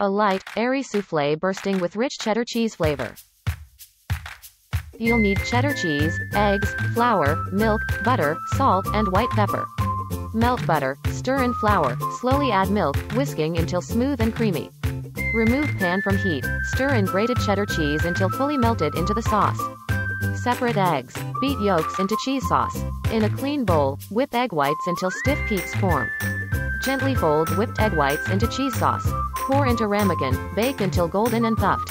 A light, airy souffle bursting with rich cheddar cheese flavor. You'll need cheddar cheese, eggs, flour, milk, butter, salt, and white pepper. Melt butter, stir in flour, slowly add milk, whisking until smooth and creamy. Remove pan from heat, stir in grated cheddar cheese until fully melted into the sauce. Separate eggs. Beat yolks into cheese sauce. In a clean bowl, whip egg whites until stiff peaks form. Gently fold whipped egg whites into cheese sauce. Pour into ramekin, bake until golden and puffed.